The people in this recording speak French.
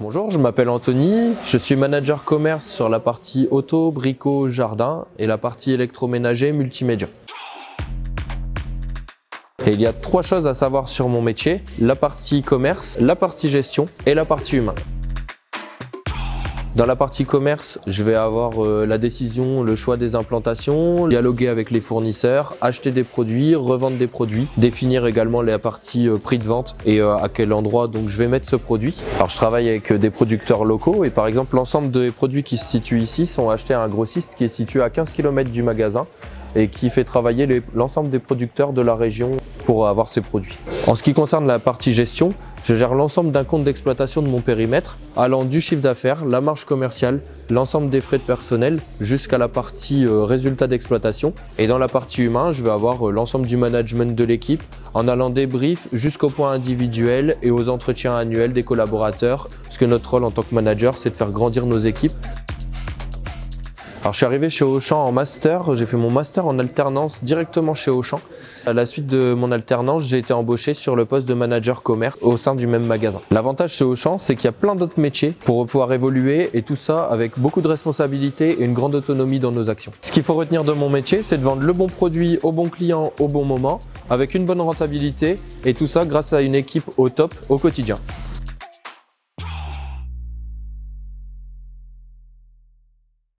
Bonjour, je m'appelle Anthony, je suis manager commerce sur la partie auto, brico, jardin et la partie électroménager multimédia. Et il y a trois choses à savoir sur mon métier, la partie commerce, la partie gestion et la partie humain. Dans la partie commerce, je vais avoir euh, la décision, le choix des implantations, dialoguer avec les fournisseurs, acheter des produits, revendre des produits, définir également la partie euh, prix de vente et euh, à quel endroit donc je vais mettre ce produit. Alors je travaille avec des producteurs locaux et par exemple l'ensemble des produits qui se situent ici sont achetés à un grossiste qui est situé à 15 km du magasin et qui fait travailler l'ensemble des producteurs de la région pour avoir ces produits. En ce qui concerne la partie gestion, je gère l'ensemble d'un compte d'exploitation de mon périmètre, allant du chiffre d'affaires, la marge commerciale, l'ensemble des frais de personnel, jusqu'à la partie euh, résultat d'exploitation. Et dans la partie humain, je vais avoir euh, l'ensemble du management de l'équipe, en allant des briefs jusqu'au point individuel et aux entretiens annuels des collaborateurs, parce que notre rôle en tant que manager, c'est de faire grandir nos équipes. Alors je suis arrivé chez Auchan en master, j'ai fait mon master en alternance directement chez Auchan. À la suite de mon alternance, j'ai été embauché sur le poste de manager commerce au sein du même magasin. L'avantage chez Auchan, c'est qu'il y a plein d'autres métiers pour pouvoir évoluer et tout ça avec beaucoup de responsabilités et une grande autonomie dans nos actions. Ce qu'il faut retenir de mon métier, c'est de vendre le bon produit au bon client au bon moment avec une bonne rentabilité et tout ça grâce à une équipe au top au quotidien.